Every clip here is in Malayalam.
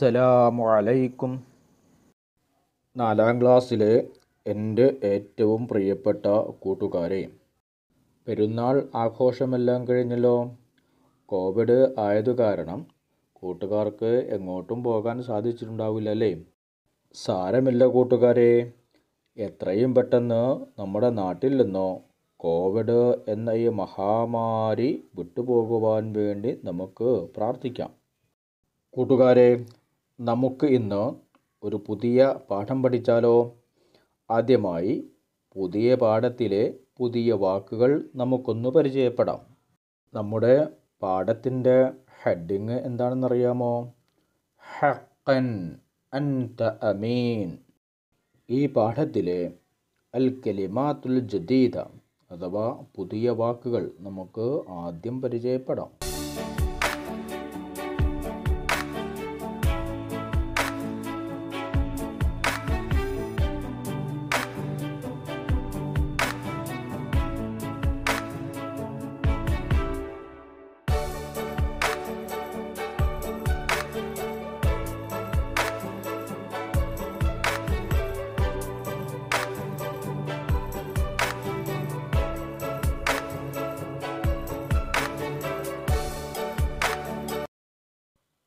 അസ്സലാമു അലൈക്കും. നാലാം ക്ലാസ്സിലെ എന്റെ ഏറ്റവും പ്രിയപ്പെട്ട കൂട്ടുകാരെ പെരുന്നാൾ ആഘോഷമെല്ലാം കഴിഞ്ഞല്ലോ. കോവിഡ് ആയതു കാരണം കൂട്ടുകാർക്ക് എങ്ങോട്ടും പോകാൻ സാധിച്ചിട്ടുണ്ടാവില്ല അല്ലേ സാരമില്ല കൂട്ടുകാരെ എത്രയും പെട്ടെന്ന് നമ്മുടെ നാട്ടിൽ നിന്നോ കോവിഡ് എന്ന ഈ മഹാമാരി വിട്ടുപോകുവാൻ വേണ്ടി നമുക്ക് പ്രാർത്ഥിക്കാം. കൂട്ടുകാരെ നമുക്ക് ഇന്ന് ഒരു പുതിയ പാഠം പഠിച്ചാലോ? ആദ്യമായി പുതിയ പാഠത്തിലെ പുതിയ വാക്കുകൾ നമുക്കൊന്ന് പരിചയപ്പെടാം. നമ്മുടെ പാഠത്തിന്റെ ഹെഡിങ് എന്താണെന്നറിയാമോ? ഹക്കൻ അൻത അമീൻ. ഈ പാഠത്തിലെ അൽ കലിമാത്തുൽ ജദീദ അഥവാ പുതിയ വാക്കുകൾ നമുക്ക് ആദ്യം പരിചയപ്പെടാം.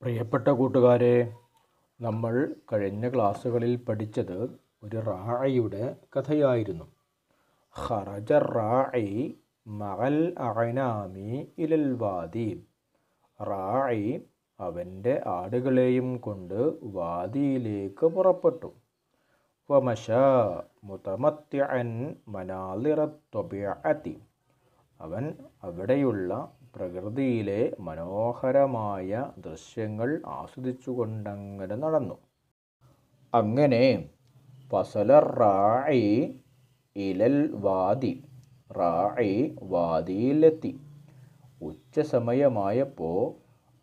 പ്രിയപ്പെട്ട കൂട്ടുകാരെ നമ്മൾ കഴിഞ്ഞ ക്ലാസ്സുകളിൽ പഠിച്ചത് ഒരു റായിയുടെ കഥയായിരുന്നു. ഖറജ റായി മകൽ അഅനാമി ഇലൽ വാദി. റായി അവന്റെ ആടുകളെയും കൊണ്ട് വാദിയിലേക്ക് പുറപ്പെട്ടു. വമശ മുതമത്യൻ മനാലിറ ത്വബിഅത്തി അവൻ അവിടെയുള്ള പ്രകൃതിയിലെ മനോഹരമായ ദൃശ്യങ്ങൾ ആസ്വദിച്ചുകൊണ്ടങ്ങനെ നടന്നു. അങ്ങനെ ഫസല റായി ഇലൽ വാദി റായി വാദിയിലെത്തി. ഉച്ച സമയമായപ്പോൾ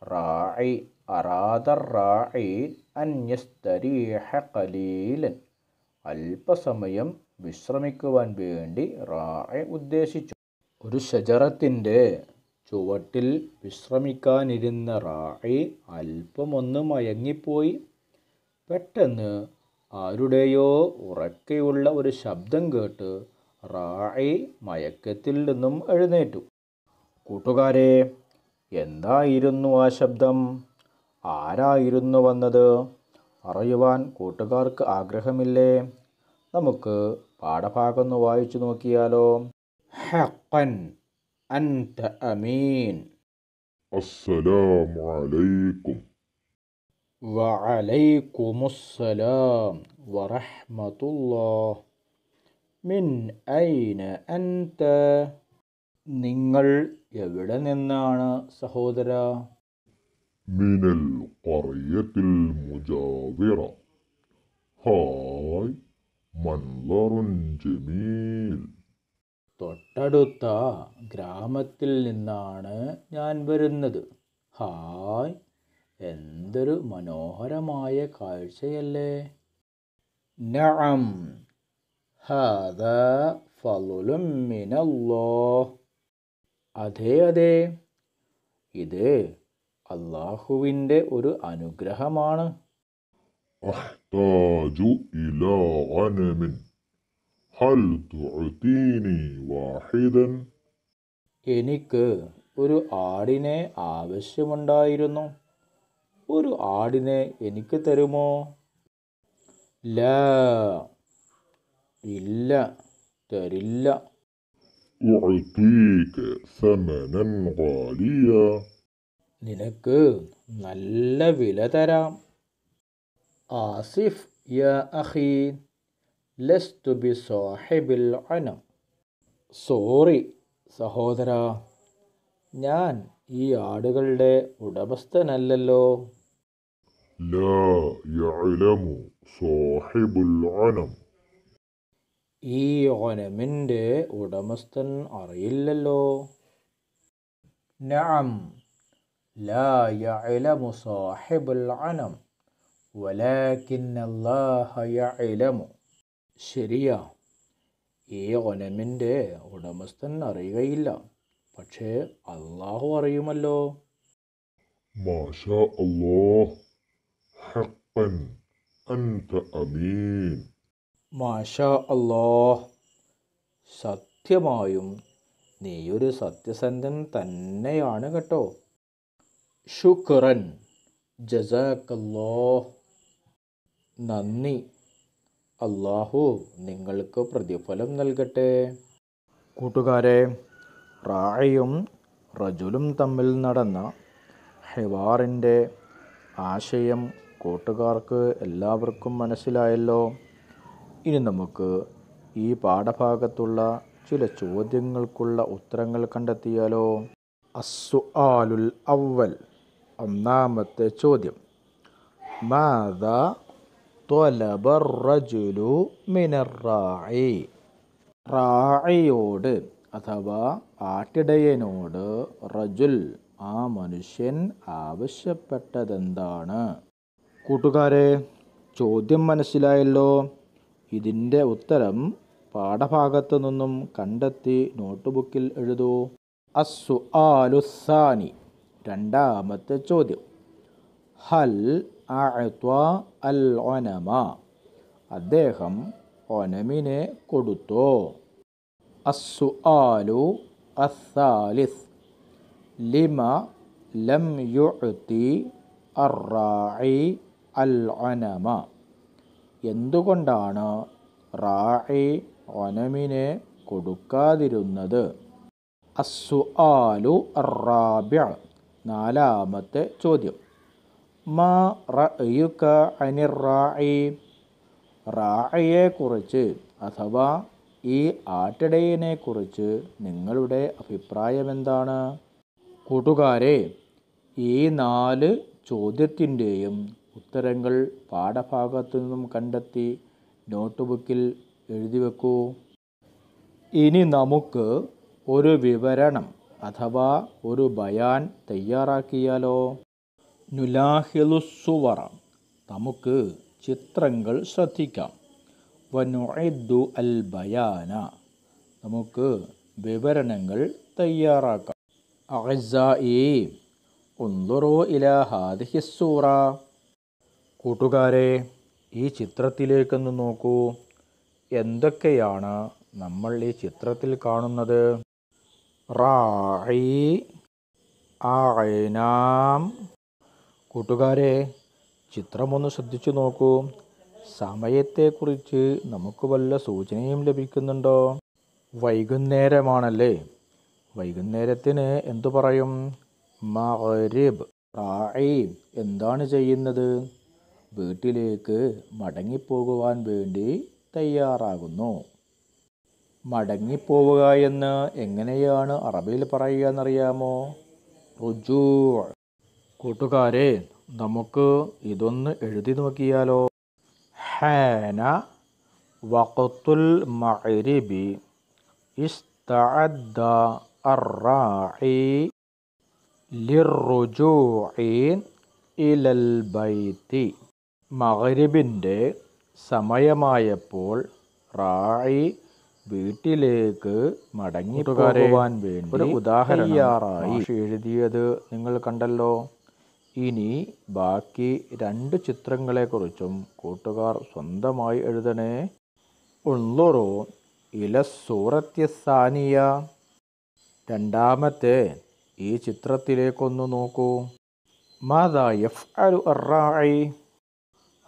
റായി അറാദർ റായി അന്യസ്തരീഹ കലീലൻ അല്പസമയം വിശ്രമിക്കുവാൻ വേണ്ടി റായി ഉദ്ദേശിച്ചു. ഒരു ഷജറത്തിന്റെ ചുവട്ടിൽ വിശ്രമിക്കാനിരുന്ന റായി അല്പമൊന്ന് മയങ്ങിപ്പോയി. പെട്ടെന്ന് ആരുടെയോ ഉറക്കെയുള്ള ഒരു ശബ്ദം കേട്ട് റായി മയക്കത്തിൽ നിന്നും എഴുന്നേറ്റു. കൂട്ടുകാരെ എന്തായിരുന്നു ആ ശബ്ദം? ആരായിരുന്നു വന്നത്? അറിയുവാൻ കൂട്ടുകാർക്ക് ആഗ്രഹമില്ലേ? നമുക്ക് പാഠഭാഗം ഒന്ന് വായിച്ചു നോക്കിയാലോ? ഹക്കൻ അൻത അമീൻ السلام عليكم وعليكم السلام ورحمة الله മിൻ ഐന അൻത നിങ്ങൾ എവിടെ നിന്നാണ് സഹോദര من القرية المجاورة هاي منظر جميل തൊട്ടടുത്ത ഗ്രാമത്തിൽ നിന്നാണ് ഞാൻ വരുന്നത് ഹായ് എന്തൊരു മനോഹരമായ കാഴ്ചയല്ലേ നഅം ഹാദാ ഫളുലും മിനല്ലാഹ് അതെ അതെ ഇത് അള്ളാഹുവിൻ്റെ ഒരു അനുഗ്രഹമാണ് أحتاج إلى غنم ഹൽ തുഅതീനി വാഹിദൻ എനിക്ക് ഒരു ആടിനെ ആവശ്യമുണ്ടായിരുന്നു. ഒരു ആടിനെ എനിക്ക് തരുമോ? ലാ ഇല്ല തരില്ല. ഗാലിയ നിനക്ക് നല്ല വില തരാം. ആസിഫ് യാ അഖീ ലസ്തു ബി സാഹിബിൽ അനം സോറി സഹോദര ഞാൻ ഈ ആടുകളുടെ ഉടമസ്ഥനല്ലല്ലോ لا يعلم صاحب العنم ഈ ഒനമിൻ്റെ ഉടമസ്ഥൻ അറിയില്ലല്ലോ നഅം ലാ യഅലമു സാഹിബുൽ അനം വലാകിൻ അല്ലാഹ യഅലമു ശരിയാ. ഈ ഒലമിന്റെ ഉടമസ്ഥൻ അറിയുകയില്ല. പക്ഷേ അള്ളാഹു അറിയുമല്ലോ. മാഷാ അല്ലാഹ്. ഹഖൻ അൻത അമീൻ. മാഷാ അല്ലാഹ്. സത്യമായും നീയൊരു സത്യസന്ധൻ തന്നെയാണ് കേട്ടോ. ഷുക്കുറൻ ജസാക്കല്ലോ നന്ദി. അള്ളാഹു നിങ്ങൾക്ക് പ്രതിഫലം നൽകട്ടെ. കൂട്ടുകാരെ റായയും റജുലും തമ്മിൽ നടന്ന ഹെവാറിന്റെ ആശയം കൂട്ടുകാർക്ക് എല്ലാവർക്കും മനസ്സിലായല്ലോ. ഇനി നമുക്ക് ഈ പാഠഭാഗത്തുള്ള ചില ചോദ്യങ്ങൾക്കുള്ള ഉത്തരങ്ങൾ കണ്ടെത്തിയാലോ? അസ്സു ആലുൽ അവൽ ഒന്നാമത്തെ ചോദ്യം. മാത ത്വലബ റജുലു മിനറായി റായിയോട് അഥവാ ആട്ടിടയനോട് റജുൽ ആ മനുഷ്യൻ ആവശ്യപ്പെട്ടതെന്താണ്? കൂട്ടുകാരെ ചോദ്യം മനസ്സിലായല്ലോ. ഇതിന്റെ ഉത്തരം പാഠഭാഗത്തു നിന്നും കണ്ടെത്തി നോട്ട്ബുക്കിൽ എഴുതൂ. അസ്സു ആലുസാനി രണ്ടാമത്തെ ചോദ്യം. ഹൽ അൽ അദ്ദേഹം ഒനമിനെ കൊടുത്തു. അസ്സു ആലു അസാലിസ് ലിമ ലം യു അറായി അൽ ഒനമ എന്തുകൊണ്ടാണ് റായി ഒനമിനെ കൊടുക്കാതിരുന്നത്? അസ്സു ആലു അറാബ്യ നാലാമത്തെ ചോദ്യം. മാ റായി റായിയെക്കുറിച്ച് അഥവാ ഈ ആട്ടിടയനെക്കുറിച്ച് നിങ്ങളുടെ അഭിപ്രായമെന്താണ്? കൂട്ടുകാരെ ഈ നാല് ചോദ്യത്തിന്റെയും ഉത്തരങ്ങൾ പാഠഭാഗത്തു നിന്നും കണ്ടെത്തി നോട്ട്ബുക്കിൽ എഴുതി വെക്കൂ. ഇനി നമുക്ക് ഒരു വിവരണം അഥവാ ഒരു ബയാൻ തയ്യാറാക്കിയാലോ? നുലാഹിലുസുവറ. നമുക്ക് ചിത്രങ്ങൾ ശ്രദ്ധിക്കാം. വനുഇദ്ദു അൽ ബയാന നമുക്ക് വിവരണങ്ങൾ തയ്യാറാക്കാം. അഅ്സായി ഉൻദുറു ഇലാ ഹാദിഹി സൂറ. കൂട്ടുകാരെ ഈ ചിത്രത്തിലേക്കൊന്ന് നോക്കൂ. എന്തൊക്കെയാണ് നമ്മൾ ഈ ചിത്രത്തിൽ കാണുന്നത്? റായി ആയനാം കൂട്ടുകാരെ ചിത്രമൊന്ന് ശ്രദ്ധിച്ചു നോക്കൂ. സമയത്തെക്കുറിച്ച് നമുക്ക് വല്ല സൂചനയും ലഭിക്കുന്നുണ്ടോ? വൈകുന്നേരമാണല്ലേ. വൈകുന്നേരത്തിന് എന്തു പറയും? മഹരിബ് റായി എന്താണ് ചെയ്യുന്നത്? വീട്ടിലേക്ക് മടങ്ങിപ്പോകുവാൻ വേണ്ടി തയ്യാറാകുന്നു. മടങ്ങിപ്പോവുക എന്ന് എങ്ങനെയാണ് അറബിയിൽ പറയുക എന്നറിയാമോ? റുജൂ കൂട്ടുകാരെ നമുക്ക് ഇതൊന്ന് എഴുതി നോക്കിയാലോ? ഹാന വഖത്തുൽ മഗ്രിബി ഇസ്തഅദ്ദ അറായി ലിർറുജൂഇ ഇലൽ ബൈത്തി. മഗ്രിബിന്റെ സമയമായപ്പോൾ റായി വീട്ടിലേക്ക് മടങ്ങി പോകുവാൻ വേണ്ടി ഒരു ഉദാഹരണം എഴുതിയത് നിങ്ങൾ കണ്ടല്ലോ. ഇനി ബാക്കി രണ്ട് ചിത്രങ്ങളെക്കുറിച്ചും കൂട്ടുകാർ സ്വന്തമായി എഴുതണേ. ഉള്ളൊറു ഇല സൂറത്യസാനിയ രണ്ടാമത്തെ ഈ ചിത്രത്തിലേക്കൊന്ന് നോക്കൂ. മാതാ എഫ് അലു റായി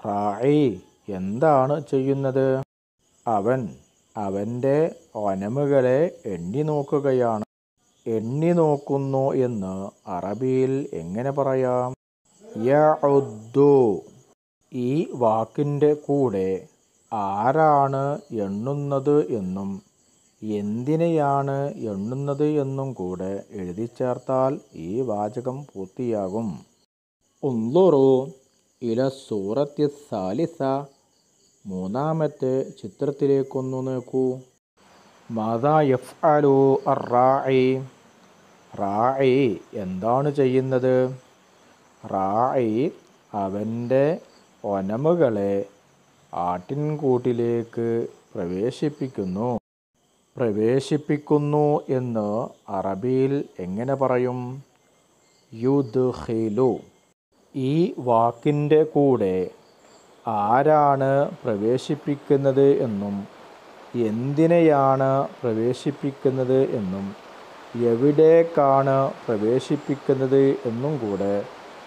റായി എന്താണ് ചെയ്യുന്നത്? അവൻ അവന്റെ ഒനമുകളെ എണ്ണി നോക്കുകയാണ്. എണ്ണി നോക്കുന്നു എന്ന് അറബിയിൽ എങ്ങനെ പറയാം? യഉദ്ദു ഈ വാക്കിന്റെ കൂടെ ആരാണ് എണ്ണുന്നത് എന്നും എന്തിനെയാണ് എണ്ണുന്നത് എന്നും കൂടെ എഴുതി ചേർത്താൽ ഈ വാചകം പൂർത്തിയാകും. ഉന്തുറു ഇല സൂറത്തി സാലിസ മൂന്നാമത്തെ ചിത്രത്തിലേക്കൊന്നു നോക്കൂ. മാതാ എഫ് റായി റായി എന്താണ് ചെയ്യുന്നത്? റായി അവന്റെ ഒനമുകളെ ആട്ടിൻകൂട്ടിലേക്ക് പ്രവേശിപ്പിക്കുന്നു. പ്രവേശിപ്പിക്കുന്നു എന്ന് അറബിയിൽ എങ്ങനെ പറയും? യുദ്ഖിലു. ഈ വാക്കിന്റെ കൂടെ ആരാണ് പ്രവേശിപ്പിക്കുന്നത് എന്നും എന്തിനെയാണ് പ്രവേശിപ്പിക്കുന്നത് എന്നും എവിടേക്കാണ് പ്രവേശിപ്പിക്കുന്നത് എന്നും കൂടെ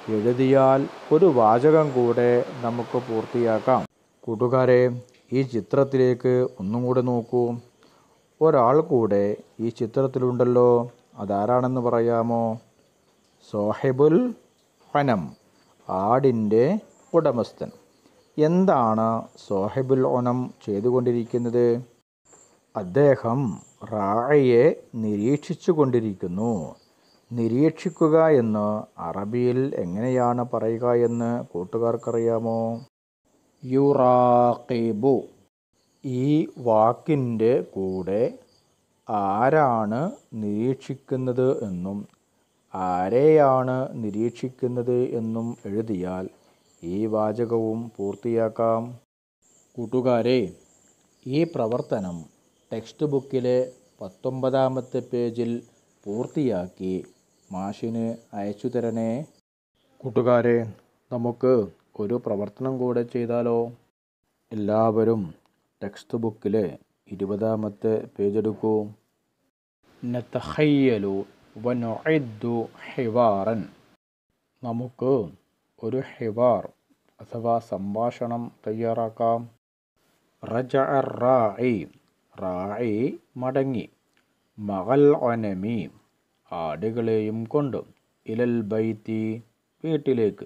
എഴുതിയാൽ ഒരു വാചകം കൂടെ നമുക്ക് പൂർത്തിയാക്കാം. കൂട്ടുകാരെ ഈ ചിത്രത്തിലേക്ക് ഒന്നും കൂടെ നോക്കൂ. ഒരാൾ കൂടെ ഈ ചിത്രത്തിലുണ്ടല്ലോ. അതാരാണെന്ന് പറയാമോ? സോഹിബുൽ ഹനം ആടിന്റെ ഉടമസ്ഥൻ. എന്താണ് സോഹിബുൽ ഒനം ചെയ്തുകൊണ്ടിരിക്കുന്നത്? അദ്ദേഹം റായയെ നിരീക്ഷിച്ചു കൊണ്ടിരിക്കുന്നു നിരീക്ഷിക്കുക എന്ന് അറബിയിൽ എങ്ങനെയാണ് പറയുക എന്ന് കൂട്ടുകാർക്കറിയാമോ? യുറാഖിബു. ഈ വാക്കിന്റെ കൂടെ ആരാണ് നിരീക്ഷിക്കുന്നത് എന്നും ആരെയാണ് നിരീക്ഷിക്കുന്നത് എന്നും എഴുതിയാൽ ഈ വാചകവും പൂർത്തിയാക്കാം. കൂട്ടുകാരെ ഈ പ്രവർത്തനം ടെക്സ്റ്റ് ബുക്കിലെ പത്തൊമ്പതാമത്തെ പേജിൽ പൂർത്തിയാക്കി. മാഷിന് അയച്ചു തരണേ. കൂട്ടുകാരെ നമുക്ക് ഒരു പ്രവർത്തനം കൂടെ ചെയ്താലോ? എല്ലാവരും ടെക്സ്റ്റ് ബുക്കിലെ ഇരുപതാമത്തെ പേജ് എടുക്കൂ നത്തഹയ്യലു വനുഇദ്ദു ഹിവാറൻ. നമുക്ക് ഒരു ഹിവാർ അഥവാ സംഭാഷണം തയ്യാറാക്കാം. റജ റായി റായി മടങ്ങി. മകൾ ഒനമി ആടുകളെയും കൊണ്ടു ഇലൽ ബൈത്തി വീട്ടിലേക്ക്.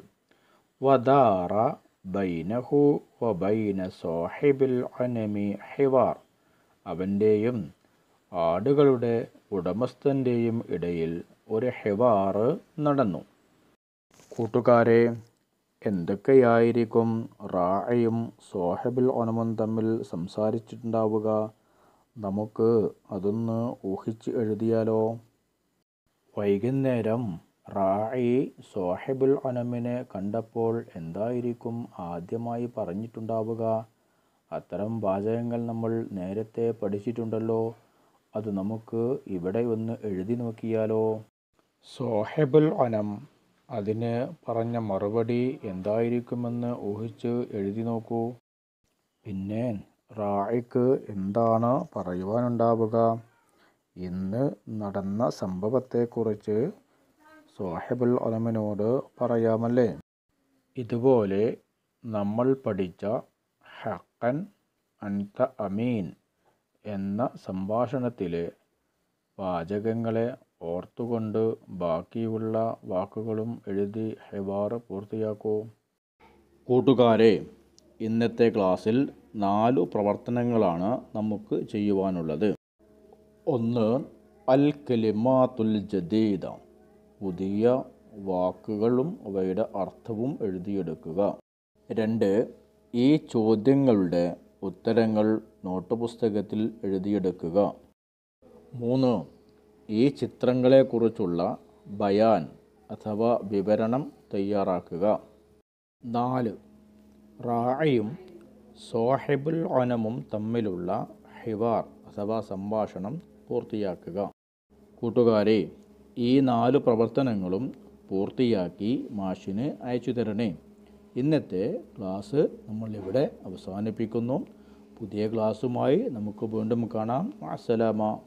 വദാറ ബൈനഹു വബൈന സോഹിബിൽ ഒനമി ഹിവാർ. അവന്റെയും ആടുകളുടെ ഉടമസ്ഥന്റെയും ഇടയിൽ ഒരു ഹിവാർ നടന്നു. കൂട്ടുകാരെ എന്തൊക്കെയായിരിക്കും റായയും സോഹബിൽ ഒനമും തമ്മിൽ സംസാരിച്ചിട്ടുണ്ടാവുക? നമുക്ക് അതൊന്ന് ഊഹിച്ച് എഴുതിയാലോ? വൈകുന്നേരം റായി സോഹബുൽ അനമിനെ കണ്ടപ്പോൾ എന്തായിരിക്കും ആദ്യമായി പറഞ്ഞിട്ടുണ്ടാവുക? അത്തരം വാചകങ്ങൾ നമ്മൾ നേരത്തെ പഠിച്ചിട്ടുണ്ടല്ലോ. അത് നമുക്ക് ഇവിടെ ഒന്ന് എഴുതി നോക്കിയാലോ? സോഹബുൽ അനം അതിന് പറഞ്ഞ മറുപടി എന്തായിരിക്കുമെന്ന് ഊഹിച്ച് എഴുതി നോക്കൂ. പിന്നെ റായിക്ക് എന്താണ് പറയുവാനുണ്ടാവുക? ഇന്ന് നടന്ന സംഭവത്തെക്കുറിച്ച് സോഹബുൽ ഒലമിനോട് പറയാമല്ലേ? ഇതുപോലെ നമ്മൾ പഠിച്ച ഹക്കൻ അൻത അമീൻ എന്ന സംഭാഷണത്തിലെ വാചകങ്ങളെ ഓർത്തുകൊണ്ട് ബാക്കിയുള്ള വാക്കുകളും എഴുതി ഹെവാർ പൂർത്തിയാക്കൂ. കൂട്ടുകാരെ ഇന്നത്തെ ക്ലാസ്സിൽ നാലു പ്രവർത്തനങ്ങളാണ് നമുക്ക് ചെയ്യുവാനുള്ളത്. ഒന്ന് അൽ കലിമാത്തുൽ ജദീദ. പുതിയ വാക്കുകളും അവയുടെ അർത്ഥവും എഴുതിയെടുക്കുക. രണ്ട് ഈ ചോദ്യങ്ങളുടെ ഉത്തരങ്ങൾ നോട്ട് പുസ്തകത്തിൽ എഴുതിയെടുക്കുക. മൂന്ന് ഈ ചിത്രങ്ങളെക്കുറിച്ചുള്ള ബയാൻ അഥവാ വിവരണം തയ്യാറാക്കുക. നാല് റായും സോഹിബുൽ ഒനമും തമ്മിലുള്ള ഹിവാർ അഥവാ സംഭാഷണം പൂർത്തിയാക്കുക. കൂട്ടുകാരെ ഈ നാല് പ്രവർത്തനങ്ങളും പൂർത്തിയാക്കി മാഷിന് അയച്ചു തരണേ. ഇന്നത്തെ ക്ലാസ് നമ്മൾ ഇവിടെ അവസാനിപ്പിക്കുന്നു. പുതിയ ക്ലാസ്സുമായി നമുക്ക് വീണ്ടും കാണാം. അസ്സലാമ